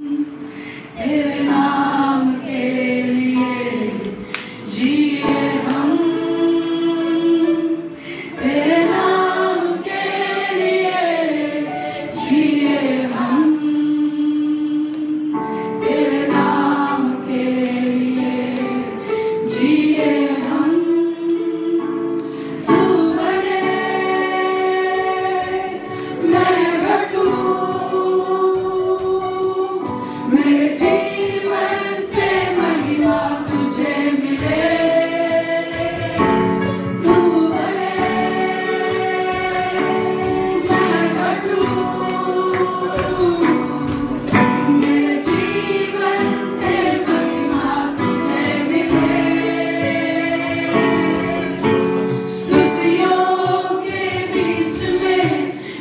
तेरे नाम